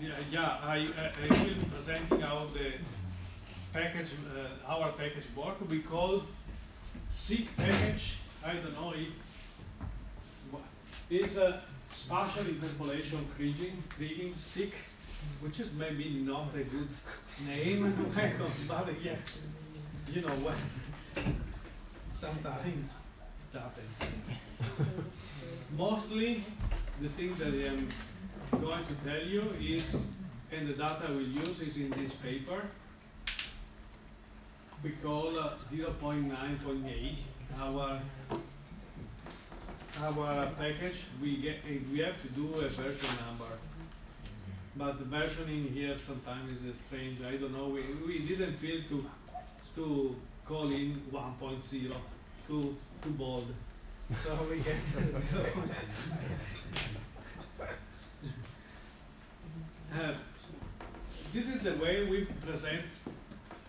Yeah, yeah, I, I, I will be presenting how the package, uh, our package work. We call SIK package. I don't know if is a spatial interpolation kriging, kriging SIK, which is maybe not a good name, but yeah, you know what? Sometimes it happens. Mostly, the thing that I'm going to tell you is, and the data we'll use is in this paper. We call uh, 0.9.8 our our package. We get we have to do a version number, but the versioning here sometimes is strange. I don't know. We, we didn't feel to to call in 1.0 too too bold, so we get Uh, this is the way we present,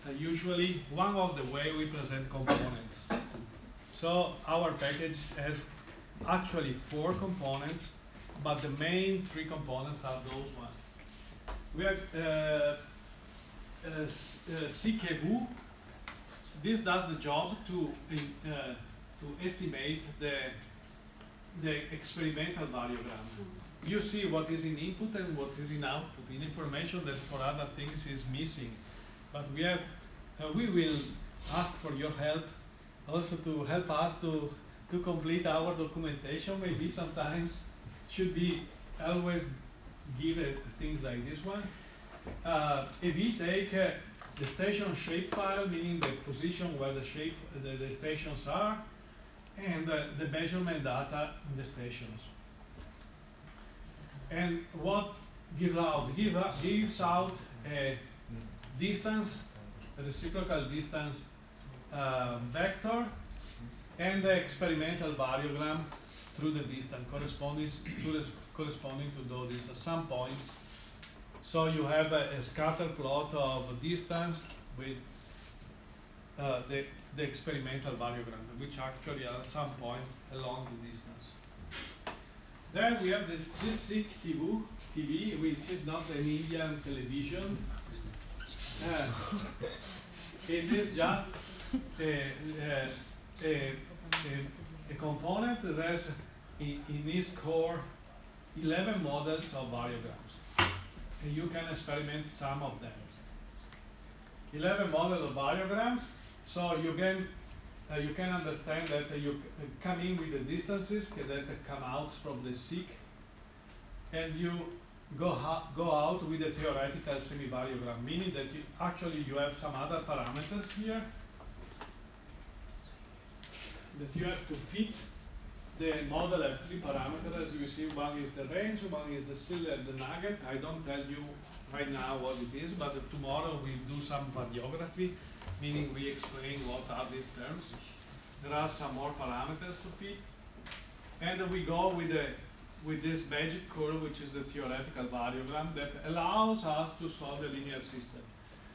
uh, usually, one of the way we present components. So our package has actually four components, but the main three components are those ones. We have uh, uh, uh. This does the job to, uh, to estimate the, the experimental variogram you see what is in input and what is in output, in information that for other things is missing. But we have, uh, we will ask for your help, also to help us to, to complete our documentation, maybe sometimes should be always give uh, things like this one. Uh, if we take uh, the station shapefile, meaning the position where the shape, the, the stations are, and uh, the measurement data in the stations. And what gives out? Give, gives out a distance, a reciprocal distance uh, vector, and the experimental variogram through the distance corresponding to corresponding to those these some points. So you have a, a scatter plot of distance with uh, the, the experimental variogram, which actually are some point along the distance. Then we have this, this SIK TV, TV, which is not an Indian television. Uh, it is just a, a, a, a, a component that has in, in its core 11 models of variograms. And you can experiment some of them. 11 models of variograms, so you can uh, you can understand that uh, you uh, come in with the distances that uh, come out from the SIK, and you go, go out with a theoretical semi-variogram, meaning that you actually you have some other parameters here that you have to fit the model have three parameters, you see, one is the range, one is the sill, the nugget. I don't tell you right now what it is, but tomorrow we'll do some variography, meaning we explain what are these terms. There are some more parameters to fit. And we go with the with this magic curve, which is the theoretical variogram that allows us to solve the linear system.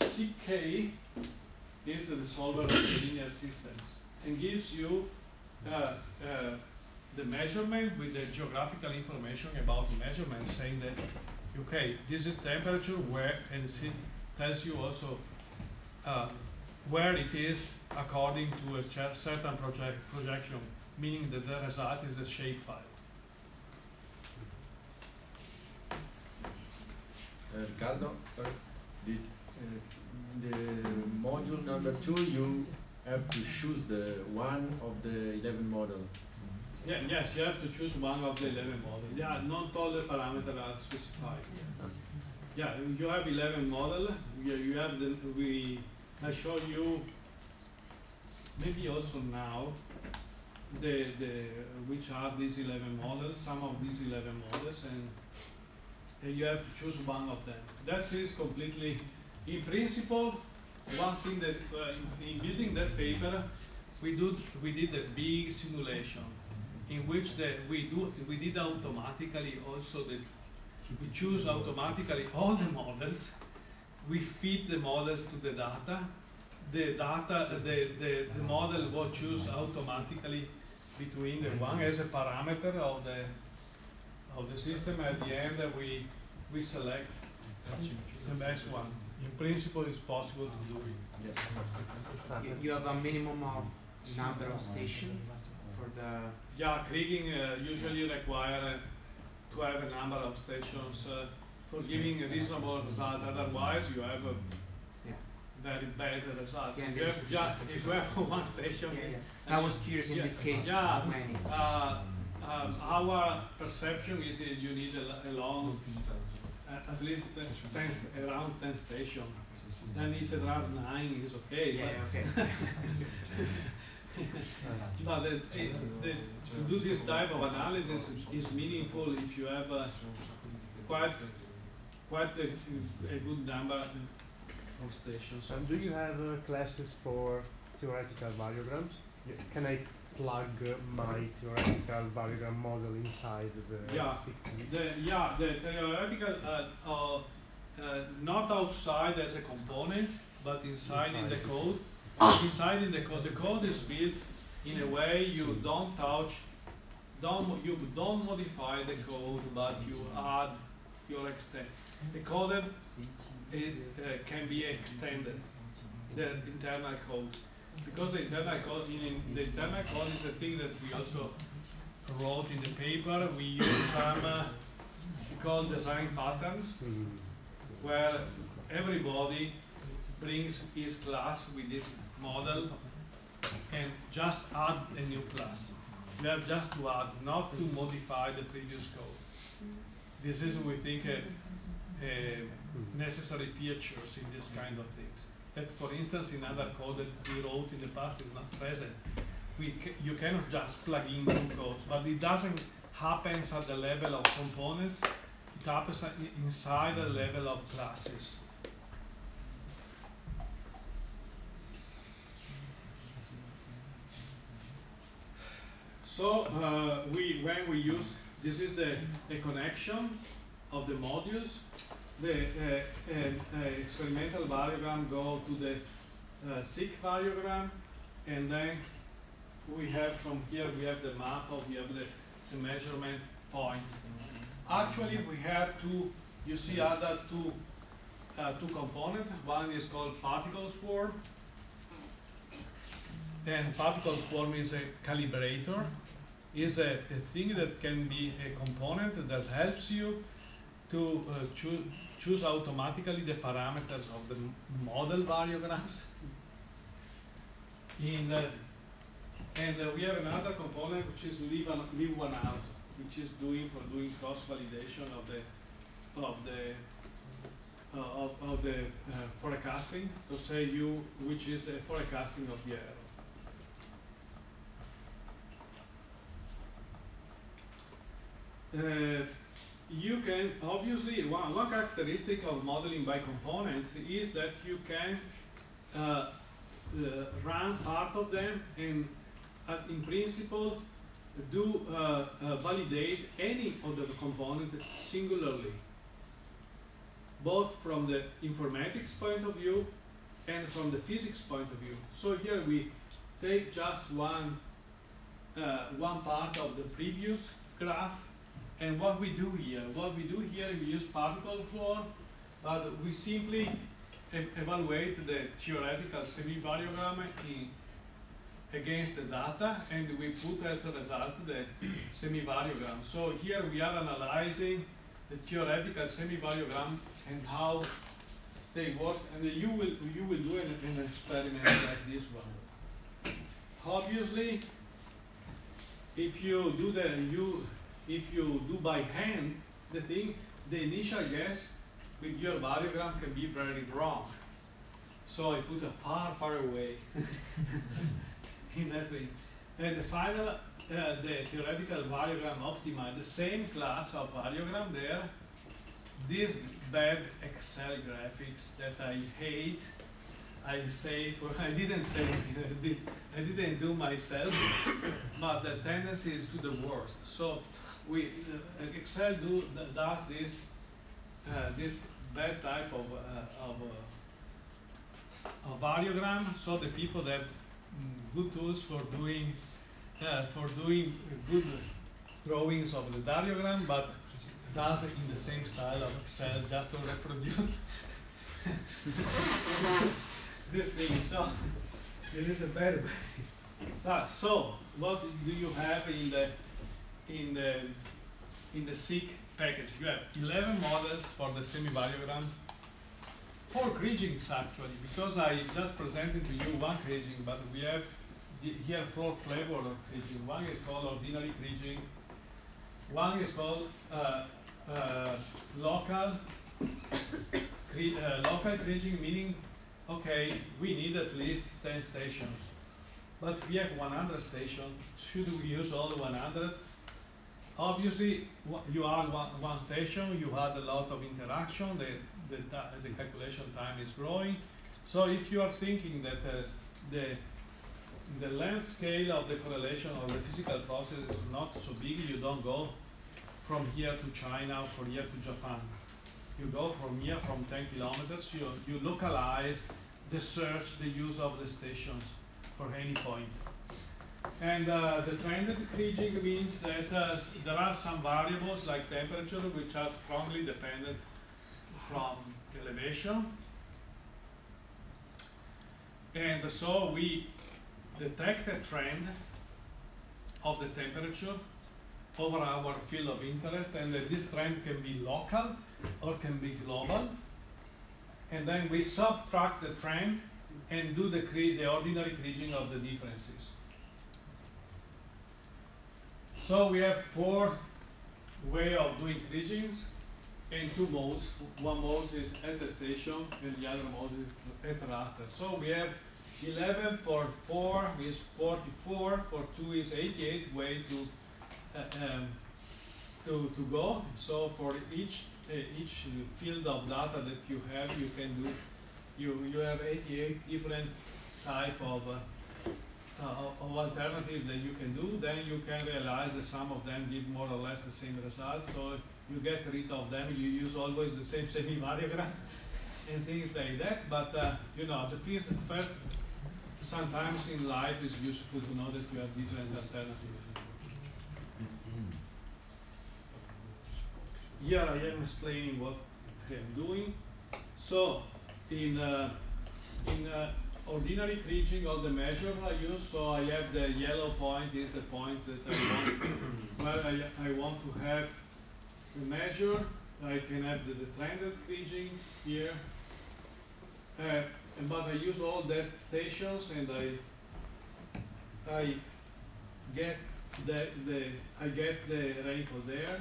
CK is the solver of the linear systems and gives you uh, uh, the measurement with the geographical information about the measurement, saying that okay, this is temperature where, and it tells you also uh, where it is according to a certain project projection, meaning that the result is a shapefile. Uh, Riccardo, sorry. The, uh, the module number two, you have to choose the one of the 11 model. Yeah, yes, you have to choose one of the 11 models. Yeah, not all the parameters are specified. Yeah, you have 11 model. You, you have the we. I show you maybe also now the the which are these 11 models. Some of these 11 models, and, and you have to choose one of them. That is completely, in principle, one thing that uh, in, in building that paper, we do we did a big simulation in which the, we do we did automatically also that we choose automatically all the models we feed the models to the data the data the, the, the model will choose automatically between the one as a parameter of the of the system at the end we we we select the best one. In principle, it's possible to do it. Yes. You, you have a minimum of number of stations for the. Yeah, kriging uh, usually require uh, to have a number of stations uh, for giving a reasonable result. Otherwise, you have a Yeah. very bad results. Yeah, if, you have, yeah, if you have one station, Yeah, yeah. I was curious in this case Yeah. many. uh, um, our perception is that you need a, a long, uh, at least ten, ten, around 10 stations. And if there are nine, it's okay. Yeah, but- okay. But the, the, to do this type of analysis is meaningful if you have uh, quite, quite a, a good number of stations. And do you have uh, classes for theoretical variograms? Can I plug uh, my theoretical variogram model inside the Yeah. The, yeah, the theoretical, uh, uh, uh, not outside as a component, but inside in the code. inside in the code, the code is built in a way you don't touch, don't, you don't modify the code, but you add your extent. The code, it uh, can be extended, the internal code. Because the internal code, in, the internal code is a thing that we also wrote in the paper, we use some, uh, we call design patterns, where everybody brings his class with this model and just add a new class. We have just to add, not to modify the previous code. This is, what we think, a necessary features in this kind of things. That, for instance, in other code that we wrote in the past is not present. We you cannot just plug in new codes, but it doesn't happen at the level of components. It happens inside the level of classes. So uh, we when we use this is the, the connection of the modules. The uh, uh, uh, experimental variogram go to the SIK variogram, and then we have from here we have the map of we have the, the measurement point. Actually, we have two. You see other two uh, two components. One is called particle swarm, and particle swarm is a calibrator. Is a, a thing that can be a component that helps you to uh, choo- choose automatically the parameters of the model variograms. In uh, and uh, we have another component which is leave, an, leave one out, which is doing for doing cross validation of the of the uh, of, of the uh, forecasting to say you which is the forecasting of the error. Uh, you can obviously one, one characteristic of modeling by components is that you can uh, uh, run part of them and uh, in principle do uh, uh, validate any of the component singularly both from the informatics point of view and from the physics point of view. So here we take just one uh, one part of the previous graph and what we do here, what we do here, we use particle swarm, but we simply e- evaluate the theoretical semi-variogram against the data, and we put as a result the semi-variogram. So here we are analyzing the theoretical semi-variogram and how they work, and you will you will do an, an experiment like this one. Obviously, if you do the you if you do by hand the thing, the initial guess with your variogram can be very wrong. So I put a far, far away in that thing. And the final, uh, the theoretical variogram optimized the same class of variogram there. These bad Excel graphics that I hate, I say for I didn't say I did- I didn't do myself, but the tendency is to the worst. So we uh, Excel do does this uh, this bad type of uh, of, of variogram. So the people that mm, good tools for doing uh, for doing good drawings of the variogram, but does it in the same style of Excel just to reproduce this thing. So this is a better way. Ah, so what do you have in the in the in the SIK package? You have 11 models for the semi-variogram. Four krigings actually, because I just presented to you one kriging, but we have here four flavor of kriging. One is called ordinary kriging. One is called uh, uh, local uh, local kriging, meaning okay, we need at least 10 stations. But we have 100 stations. Should we use all 100? Obviously, you add one, one station, you had a lot of interaction, the, the, the calculation time is growing. So if you are thinking that uh, the, the length scale of the correlation or the physical process is not so big, you don't go from here to China or from here to Japan. You go from here from 10 kilometers, you, you localize the search, the use of the stations for any point. And uh, the trended kriging means that uh, there are some variables like temperature which are strongly dependent from elevation. And so we detect a trend of the temperature over our field of interest and that this trend can be local or can be global. And then we subtract the trend and do the the ordinary kriging of the differences. So we have four way of doing krigings and two modes. One mode is at the station and the other mode is at the raster. So we have 11 for 4 is 44, for 2 is 88 way to uh, um, to, to go. So for each uh, each field of data that you have, you can do you you have 88 different type of uh, of alternative that you can do. Then you can realize that some of them give more or less the same results. So you get rid of them. You use always the same semi-variogram and things like that. But uh, you know, the first, first sometimes in life it's useful to know that you have different alternatives. Here I am explaining what I am doing. So in uh, in uh, ordinary kriging all the measure I use, so I have the yellow point is the point that I want where I, I want to have the measure. I can have the, the trended kriging here. Uh, but I use all that stations and I I get the, the I get the rainfall there.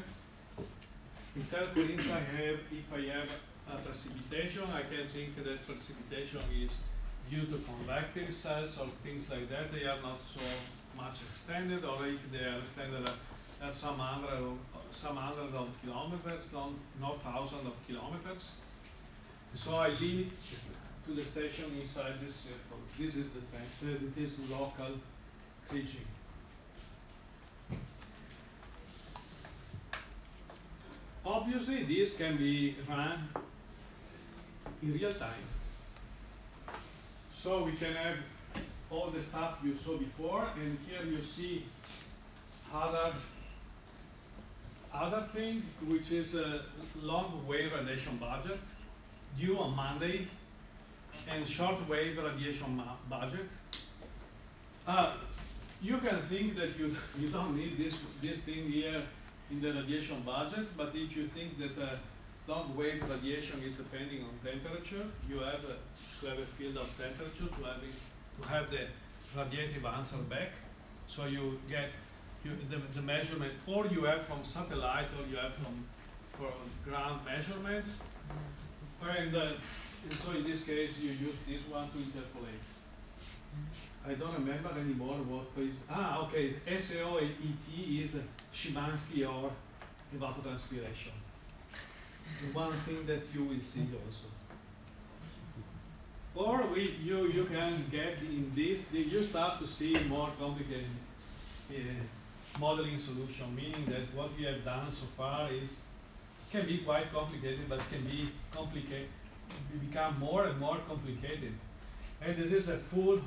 Instead, for instance, I have, if I have a precipitation, I can think that precipitation is due to convective cells or things like that, they are not so much extended, or if they are extended at, at some hundred, some hundred of kilometers, not, not thousand of kilometers. So I limit to the station inside this circle. This is the thing, uh, this local kriging. Obviously, this can be run in real time. So we can have all the stuff you saw before, and here you see other other thing, which is a long wave radiation budget due on Monday, and short wave radiation budget. Uh, you can think that you you don't need this this thing here in the radiation budget, but if you think that uh, long wave radiation is depending on temperature, you have uh, to have a field of temperature to have it, to have the radiative answer back. So you get you, the, the measurement, or you have from satellite, or you have from from ground measurements, and, uh, and so in this case you use this one to interpolate. I don't remember anymore what is, ah, okay, SAO-ET is Schymanski or evapotranspiration. The one thing that you will see also. Or we, you, you can get in this, you start to see more complicated uh, modeling solution, meaning that what we have done so far is, can be quite complicated, but can be complicated, become more and more complicated. And this is a full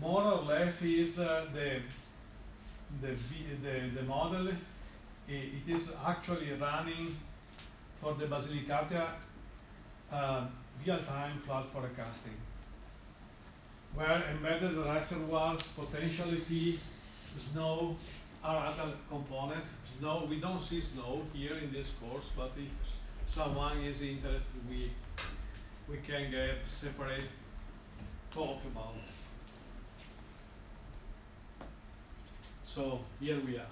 more or less is uh, the the, the the model it is actually running for the Basilicata uh, real-time flood forecasting, where embedded reservoirs, potentiality, snow are other components. Snow, we don't see snow here in this course, but if someone is interested, we we can get separate talk about. it. So here we are.